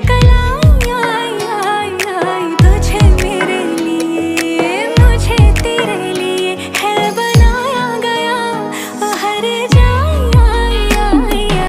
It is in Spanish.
que